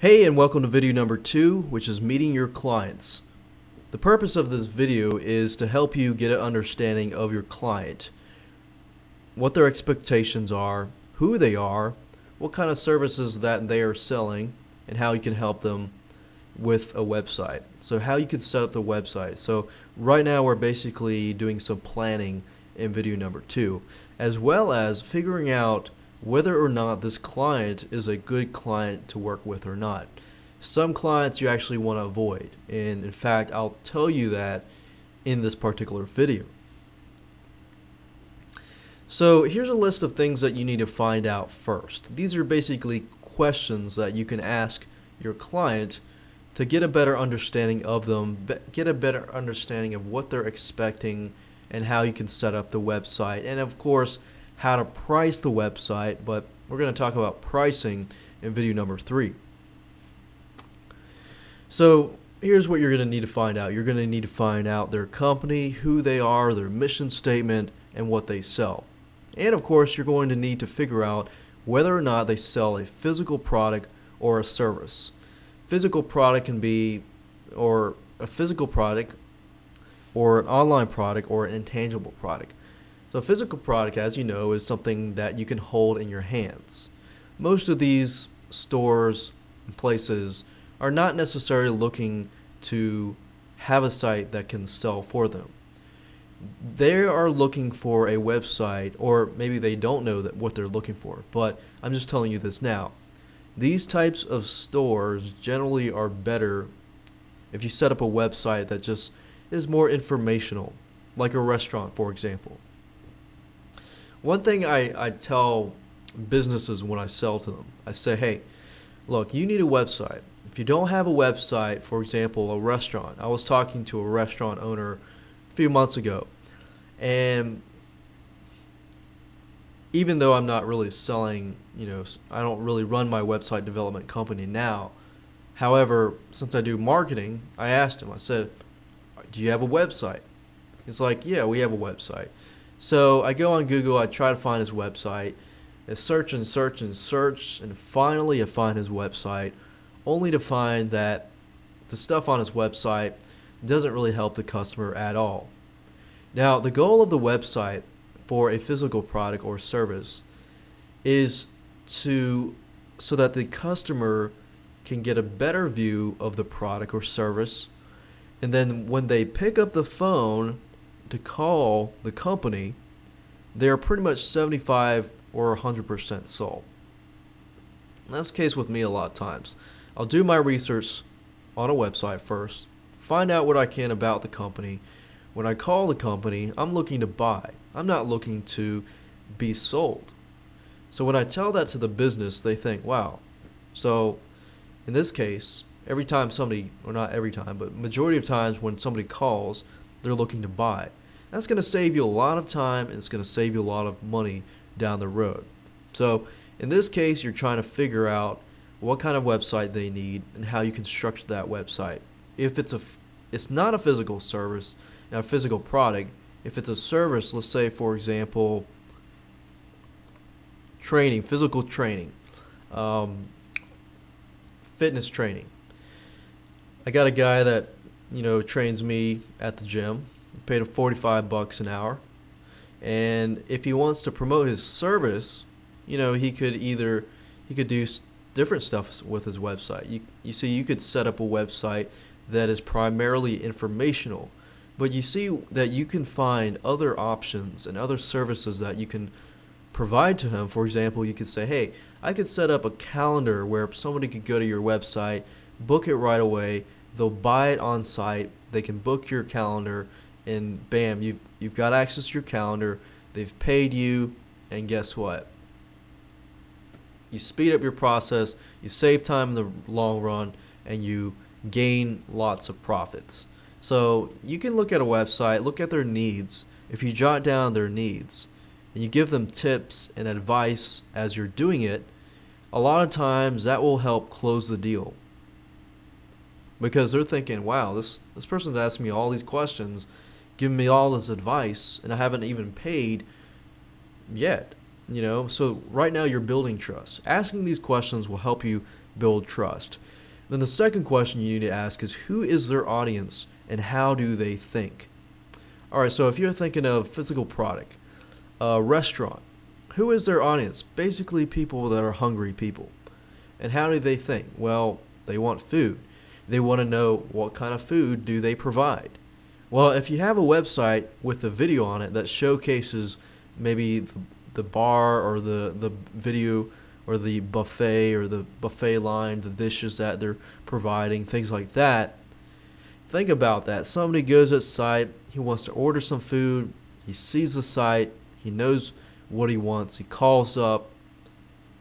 Hey and welcome to video number two, which is meeting your clients. The purpose of this video is to help you get an understanding of your client, what their expectations are, who they are, what kind of services that they are selling, and how you can help them with a website. So how you can set up the website. So right now we're basically doing some planning in video number two, as well as figuring out whether or not this client is a good client to work with or not. Some clients you actually want to avoid, and in fact, I'll tell you that in this particular video. So here's a list of things that you need to find out first. These are basically questions that you can ask your client to get a better understanding of them, get a better understanding of what they're expecting and how you can set up the website. And of course, how to price the website, but we're going to talk about pricing in video number three. So here's what you're going to need to find out. You're going to need to find out their company, who they are, their mission statement, and what they sell. And of course, you're going to need to figure out whether or not they sell a physical product or a service. Physical product can be, or a physical product, or an online product, or an intangible product. So a physical product, as you know, is something that you can hold in your hands. Most of these stores and places are not necessarily looking to have a site that can sell for them. They are looking for a website, or maybe they don't know that what they're looking for, but I'm just telling you this now. These types of stores generally are better if you set up a website that just is more informational, like a restaurant, for example. One thing I, I tell businesses when I sell to them, I say, hey, look, you need a website. If you don't have a website, for example, a restaurant, I was talking to a restaurant owner a few months ago, and even though I'm not really selling, you know, I don't really run my website development company now. However, since I do marketing, I asked him, I said, Do you have a website? He's like, Yeah, we have a website. So I go on Google, I try to find his website, I search and search and search, and finally I find his website, only to find that the stuff on his website doesn't really help the customer at all. Now, the goal of the website for a physical product or service is to so that the customer can get a better view of the product or service and then when they pick up the phone to call the company, they're pretty much 75 or 100% sold. That's the case with me a lot of times. I'll do my research on a website first, find out what I can about the company. When I call the company, I'm looking to buy. I'm not looking to be sold. So when I tell that to the business, they think, wow. So in this case, every time somebody, or not every time, but majority of times when somebody calls, they're looking to buy. That's going to save you a lot of time and it's going to save you a lot of money down the road. So in this case, you're trying to figure out what kind of website they need and how you can structure that website. If it's a, it's not a physical service, a physical product. If it's a service, let's say for example, training, physical training, um, fitness training. I got a guy that you know trains me at the gym paid him 45 bucks an hour. And if he wants to promote his service, you know, he could either he could do different stuff with his website. You you see you could set up a website that is primarily informational, but you see that you can find other options and other services that you can provide to him. For example, you could say, "Hey, I could set up a calendar where somebody could go to your website, book it right away, they'll buy it on site, they can book your calendar and bam, you've you've got access to your calendar. They've paid you, and guess what? You speed up your process. You save time in the long run, and you gain lots of profits. So you can look at a website, look at their needs. If you jot down their needs, and you give them tips and advice as you're doing it, a lot of times that will help close the deal. Because they're thinking, wow, this, this person's asking me all these questions giving me all this advice and I haven't even paid yet. You know, so right now you're building trust. Asking these questions will help you build trust. Then the second question you need to ask is who is their audience and how do they think? All right, so if you're thinking of physical product, a restaurant, who is their audience? Basically, people that are hungry people. And how do they think? Well, they want food. They want to know what kind of food do they provide. Well, if you have a website with a video on it that showcases maybe the, the bar or the, the video or the buffet or the buffet line, the dishes that they're providing, things like that, think about that. Somebody goes to the site, he wants to order some food, he sees the site, he knows what he wants, he calls up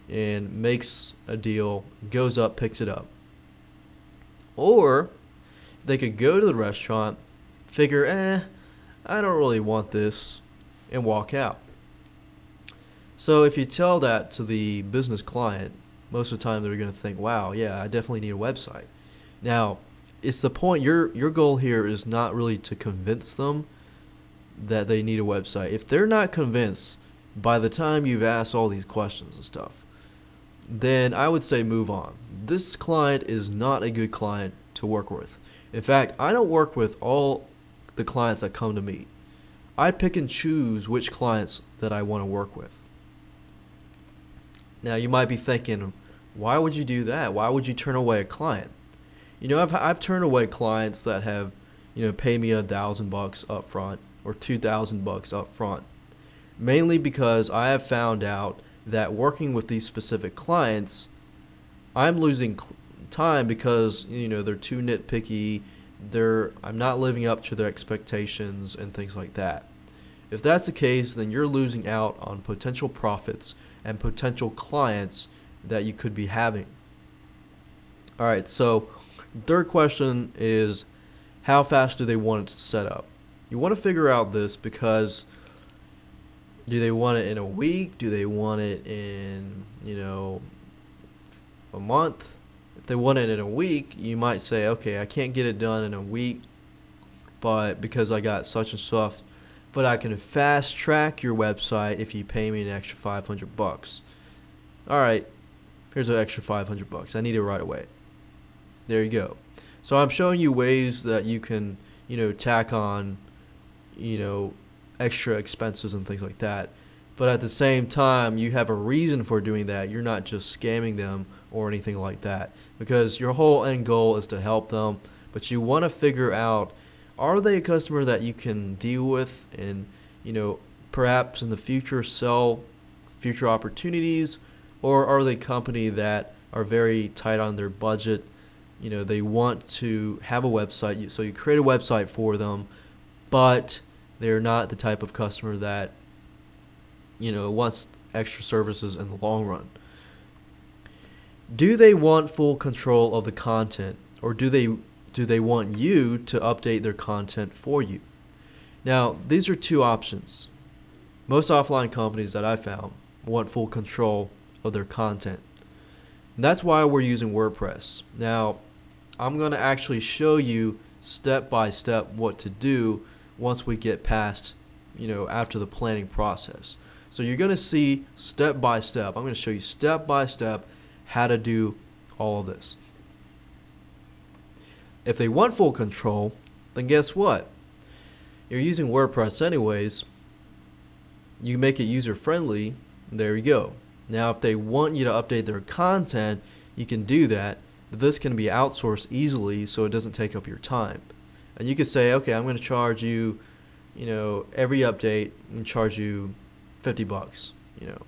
and makes a deal, goes up, picks it up. Or they could go to the restaurant, figure, eh, I don't really want this, and walk out. So if you tell that to the business client, most of the time they're going to think, "Wow, yeah, I definitely need a website." Now, it's the point your your goal here is not really to convince them that they need a website. If they're not convinced by the time you've asked all these questions and stuff, then I would say move on. This client is not a good client to work with. In fact, I don't work with all the clients that come to me. I pick and choose which clients that I want to work with. Now, you might be thinking, why would you do that? Why would you turn away a client? You know, I've, I've turned away clients that have, you know, pay me a thousand bucks up front or two thousand bucks up front, mainly because I have found out that working with these specific clients, I'm losing time because you know they're too nitpicky. They're I'm not living up to their expectations and things like that. If that's the case, then you're losing out on potential profits and potential clients that you could be having. All right, so third question is how fast do they want it to set up? You want to figure out this because do they want it in a week? Do they want it in, you know, a month? If they want it in a week, you might say, okay, I can't get it done in a week, but because I got such and such, but I can fast track your website if you pay me an extra 500 bucks. All right, here's an extra 500 bucks. I need it right away. There you go. So I'm showing you ways that you can, you know, tack on, you know, extra expenses and things like that. But at the same time, you have a reason for doing that. You're not just scamming them or anything like that. Because your whole end goal is to help them, but you want to figure out are they a customer that you can deal with and, you know, perhaps in the future sell future opportunities or are they a company that are very tight on their budget? You know, they want to have a website, so you create a website for them, but they're not the type of customer that, you know, wants extra services in the long run. Do they want full control of the content or do they do they want you to update their content for you? Now, these are two options. Most offline companies that I found want full control of their content. And that's why we're using WordPress. Now, I'm going to actually show you step by step what to do once we get past, you know, after the planning process. So you're going to see step by step. I'm going to show you step by step how to do all of this. If they want full control, then guess what? You're using WordPress anyways. You make it user friendly. There you go. Now, if they want you to update their content, you can do that. But this can be outsourced easily so it doesn't take up your time. And you could say, okay, I'm going to charge you, you know, every update, and charge you 50 bucks, you know,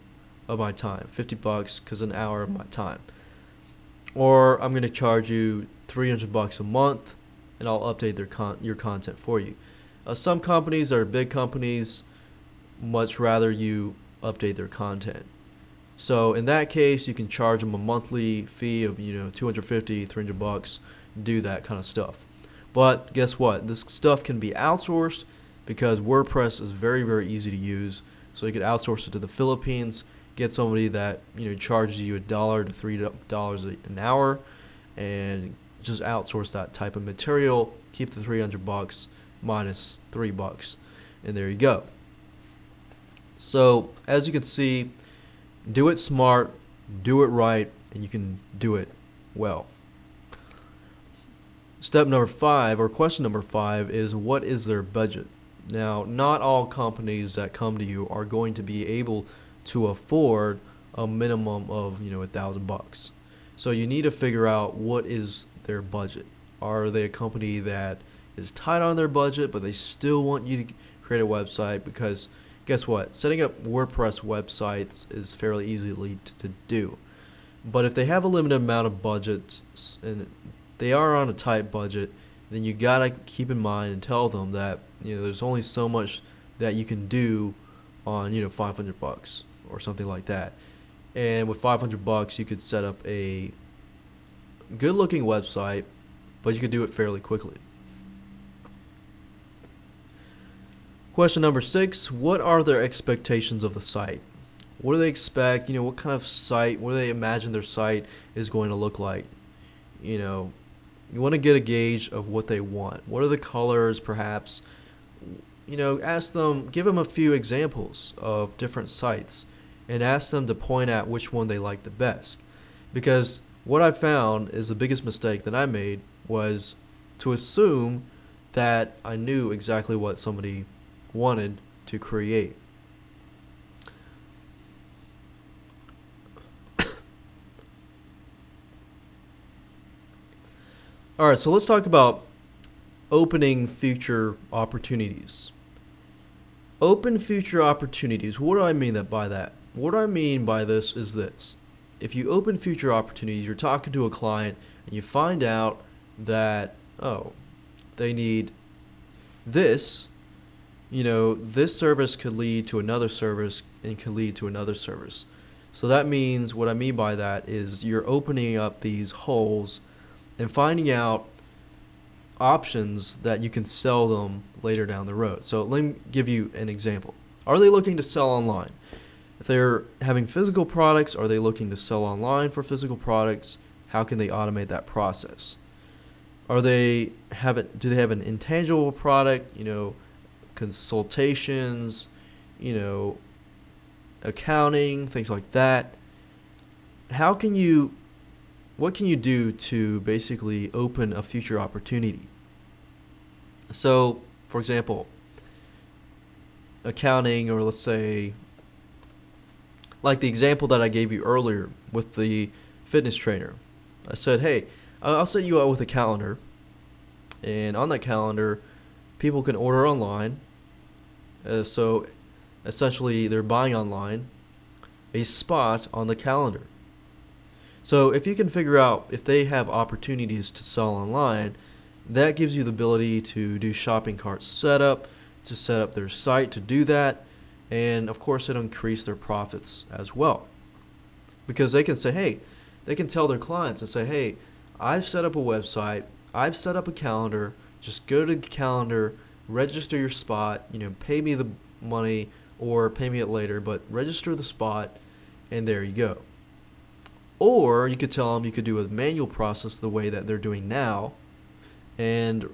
of my time. 50 bucks because an hour of my time. Or I'm going to charge you 300 bucks a month and I'll update their con- your content for you. Uh, some companies are big companies, much rather you update their content. So in that case, you can charge them a monthly fee of you know 250, 300 bucks, do that kind of stuff. But guess what? This stuff can be outsourced because WordPress is very, very easy to use. So you could outsource it to the Philippines, get somebody that you know charges you a dollar to three dollars an hour, and just outsource that type of material. Keep the 300 bucks minus three bucks, and there you go. So as you can see, do it smart, do it right, and you can do it well. Step number five, or question number five, is what is their budget? Now, not all companies that come to you are going to be able to afford a minimum of you know a thousand bucks. So you need to figure out what is their budget. Are they a company that is tight on their budget, but they still want you to create a website? Because guess what? Setting up WordPress websites is fairly easily to, do. But if they have a limited amount of budget and they are on a tight budget, then you gotta keep in mind and tell them that you know there's only so much that you can do on you know 500 bucks or something like that. And with 500 bucks, you could set up a good looking website, but you could do it fairly quickly. Question number six What are their expectations of the site? What do they expect? You know, what kind of site, what do they imagine their site is going to look like? You know, you want to get a gauge of what they want. What are the colors, perhaps? You know, ask them, give them a few examples of different sites and ask them to point out which one they like the best. Because what I found is the biggest mistake that I made was to assume that I knew exactly what somebody wanted to create. All right, so let's talk about opening future opportunities. Open future opportunities. What do I mean by that? What I mean by this is this. If you open future opportunities, you're talking to a client and you find out that, oh, they need this, you know, this service could lead to another service and could lead to another service. So that means what I mean by that is you're opening up these holes and finding out options that you can sell them later down the road. So let me give you an example. Are they looking to sell online? If they're having physical products, are they looking to sell online for physical products? How can they automate that process? Are they have it, do they have an intangible product, you know, consultations, you know, accounting, things like that? How can you what can you do to basically open a future opportunity? So, for example, accounting or let's say like the example that I gave you earlier with the fitness trainer. I said, hey, I'll set you out with a calendar. And on that calendar, people can order online. Uh, so essentially, they're buying online a spot on the calendar. So if you can figure out if they have opportunities to sell online, that gives you the ability to do shopping cart setup, to set up their site to do that and of course it'll increase their profits as well. Because they can say hey they can tell their clients and say hey i've set up a website i've set up a calendar just go to the calendar register your spot you know pay me the money or pay me it later but register the spot and there you go. Or you could tell them you could do a manual process the way that they're doing now and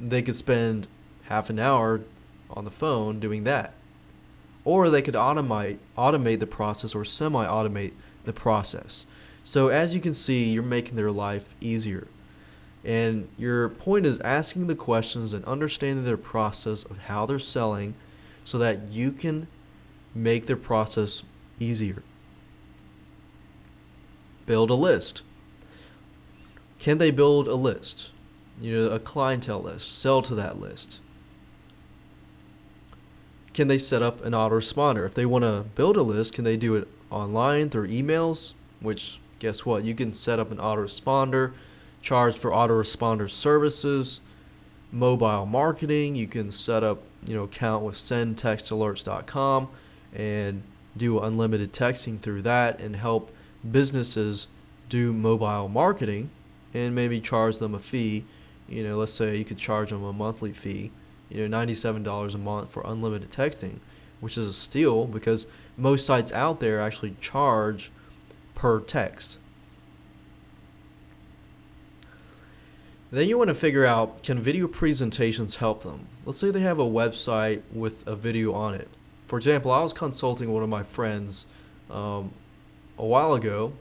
they could spend half an hour on the phone doing that or they could automate automate the process or semi-automate the process. So as you can see, you're making their life easier. And your point is asking the questions and understanding their process of how they're selling so that you can make their process easier. Build a list. Can they build a list? You know, a clientele list, sell to that list can they set up an autoresponder? If they want to build a list, can they do it online through emails? Which, guess what? You can set up an autoresponder, charge for autoresponder services, mobile marketing. You can set up, you know, account with sendtextalerts.com and do unlimited texting through that and help businesses do mobile marketing and maybe charge them a fee. You know, let's say you could charge them a monthly fee you know, $97 a month for unlimited texting, which is a steal because most sites out there actually charge per text. Then you want to figure out can video presentations help them? Let's say they have a website with a video on it. For example, I was consulting one of my friends um, a while ago,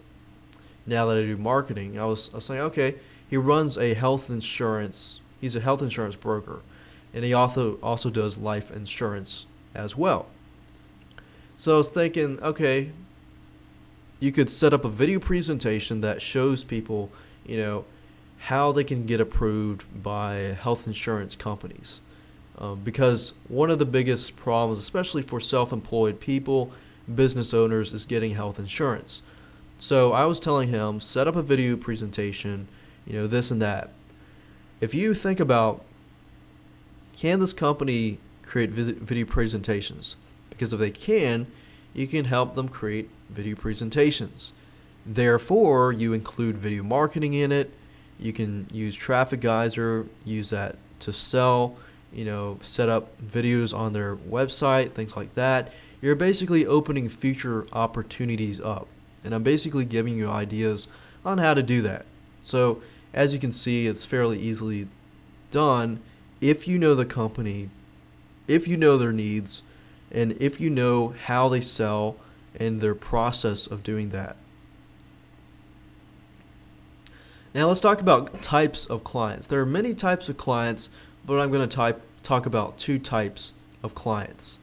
now that I do marketing, I was, I was saying, okay, he runs a health insurance. He's a health insurance broker, and he also also does life insurance as well. So I was thinking, okay, you could set up a video presentation that shows people, you know, how they can get approved by health insurance companies. Um, because one of the biggest problems, especially for self employed people, business owners, is getting health insurance. So I was telling him, set up a video presentation, you know, this and that. If you think about, can this company create video presentations? Because if they can, you can help them create video presentations. Therefore, you include video marketing in it. You can use Traffic Geyser, use that to sell, you know, set up videos on their website, things like that. You're basically opening future opportunities up. And I'm basically giving you ideas on how to do that. So as you can see, it's fairly easily done if you know the company, if you know their needs, and if you know how they sell and their process of doing that. Now let's talk about types of clients. There are many types of clients, but I'm going to type, talk about two types of clients.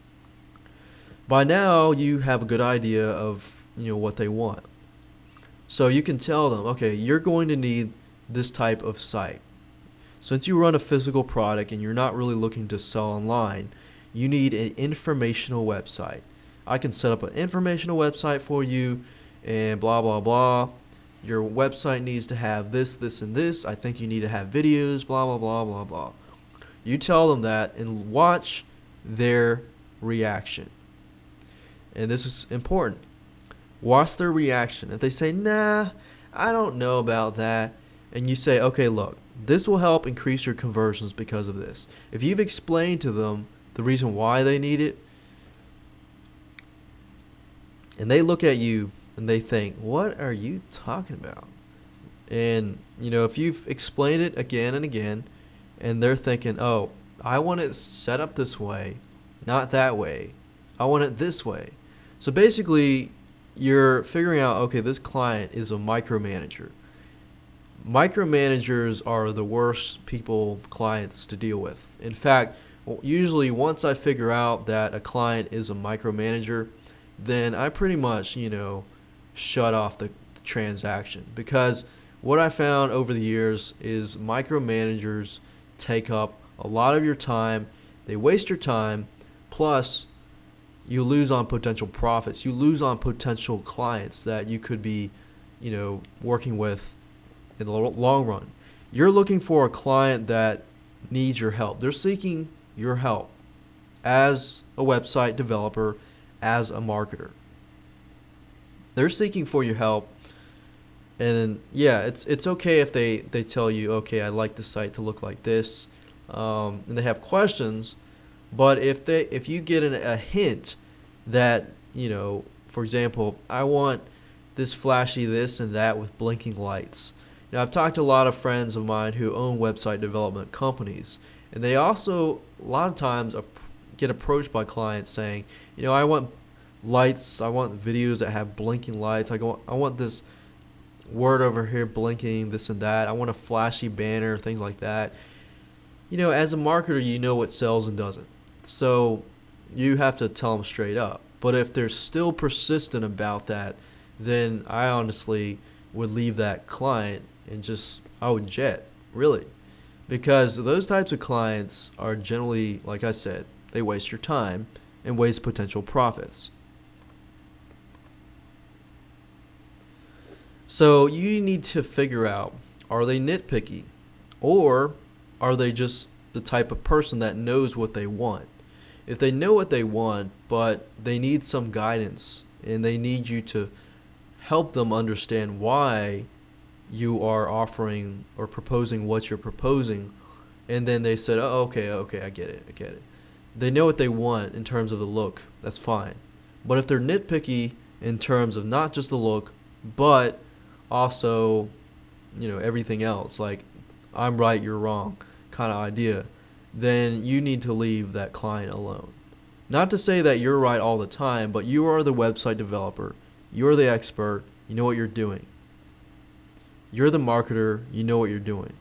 By now, you have a good idea of you know what they want. So you can tell them, okay, you're going to need this type of site. Since you run a physical product and you're not really looking to sell online, you need an informational website. I can set up an informational website for you and blah blah blah. Your website needs to have this, this, and this. I think you need to have videos, blah blah blah blah blah. You tell them that and watch their reaction. And this is important. Watch their reaction. If they say, nah, I don't know about that, and you say, okay, look, this will help increase your conversions because of this. If you've explained to them the reason why they need it, and they look at you and they think, what are you talking about? And, you know, if you've explained it again and again, and they're thinking, oh, I want it set up this way, not that way. I want it this way. So basically, you're figuring out okay, this client is a micromanager. Micromanagers are the worst people, clients to deal with. In fact, usually once I figure out that a client is a micromanager, then I pretty much, you know, shut off the, transaction because what I found over the years is micromanagers take up a lot of your time, they waste your time, plus you lose on potential profits. You lose on potential clients that you could be, you know, working with in the long run. You're looking for a client that needs your help. They're seeking your help as a website developer, as a marketer. They're seeking for your help. And yeah, it's it's okay if they, they tell you, okay, I like the site to look like this, um, and they have questions. But if they if you get an, a hint that you know, for example, I want this flashy this and that with blinking lights. Now I've talked to a lot of friends of mine who own website development companies, and they also a lot of times get approached by clients saying, you know, I want lights, I want videos that have blinking lights. I go, I want this word over here blinking, this and that. I want a flashy banner, things like that. You know, as a marketer, you know what sells and doesn't. So you have to tell them straight up. But if they're still persistent about that, then I honestly would leave that client and just I would jet really, because those types of clients are generally, like I said, they waste your time and waste potential profits. So you need to figure out are they nitpicky or are they just the type of person that knows what they want? if they know what they want, but they need some guidance and they need you to help them understand why you are offering or proposing what you're proposing, and then they said, oh, okay, okay, I get it, I get it. They know what they want in terms of the look, that's fine. But if they're nitpicky in terms of not just the look, but also, you know, everything else, like I'm right, you're wrong kind of idea, then you need to leave that client alone. Not to say that you're right all the time, but you are the website developer. You're the expert. You know what you're doing. You're the marketer, you know what you're doing.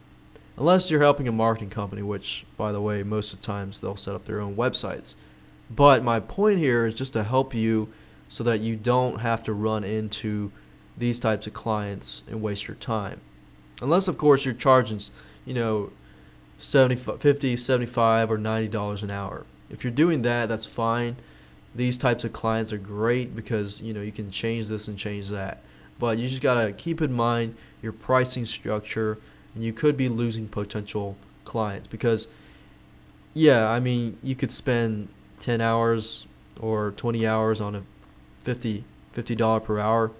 Unless you're helping a marketing company, which, by the way, most of the times they'll set up their own websites. But my point here is just to help you so that you don't have to run into these types of clients and waste your time. Unless, of course, you're charging, you know, 70, 50, 75, or $90 an hour. If you're doing that, that's fine. These types of clients are great because, you know, you can change this and change that. But you just got to keep in mind your pricing structure and you could be losing potential clients because yeah, I mean, you could spend 10 hours or 20 hours on a 50 50 dollar per hour.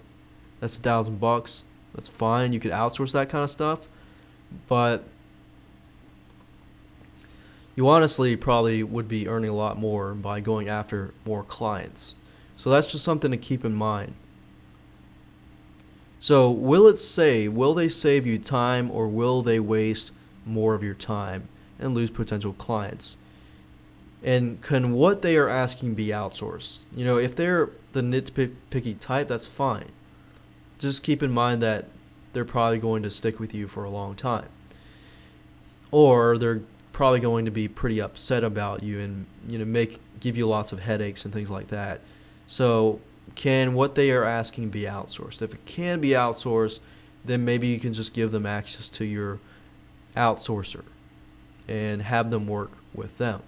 That's a thousand bucks. That's fine. You could outsource that kind of stuff, but you honestly probably would be earning a lot more by going after more clients. So that's just something to keep in mind. So, will it save? Will they save you time or will they waste more of your time and lose potential clients? And can what they are asking be outsourced? You know, if they're the nitpicky type, that's fine. Just keep in mind that they're probably going to stick with you for a long time. Or they're probably going to be pretty upset about you and you know make give you lots of headaches and things like that. So can what they are asking be outsourced? If it can be outsourced, then maybe you can just give them access to your outsourcer and have them work with them.